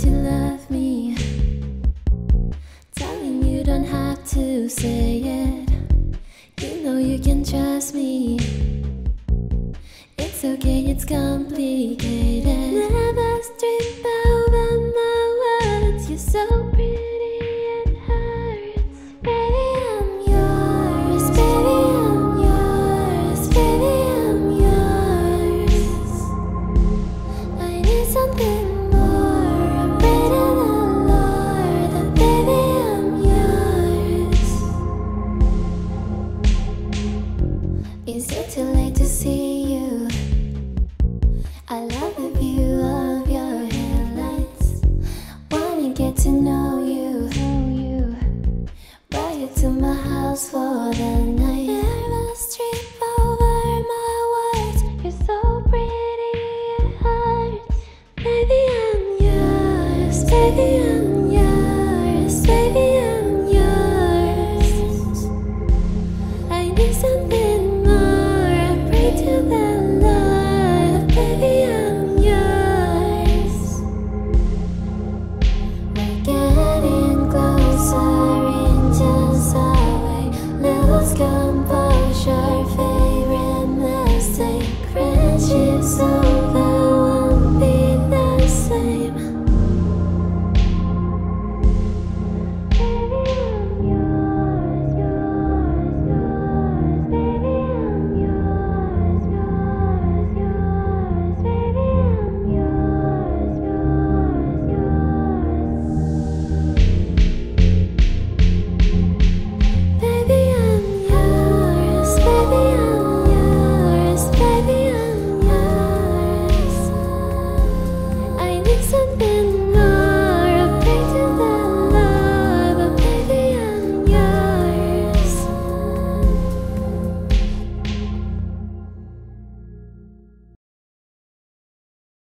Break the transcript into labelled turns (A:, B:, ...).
A: that you love me. Darling, you don't have to say it. You know you can trust me. It's okay, it's complicated. Never strip back. Is it too late to see you? I love the view of your headlights. Wanna get to know you. Brought you to my house for the night. Arrow strip over my words. You're so pretty, it hurts. Maybe I'm yours. Maybe I'm